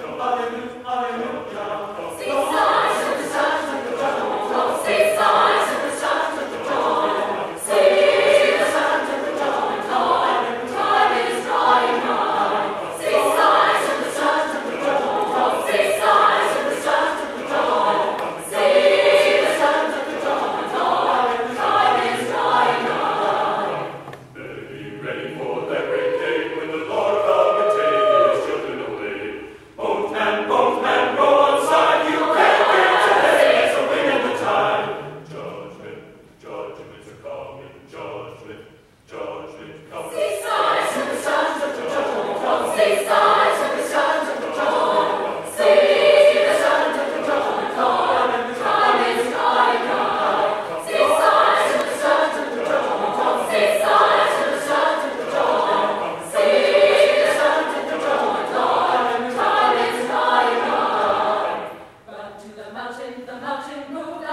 Christ. mountain road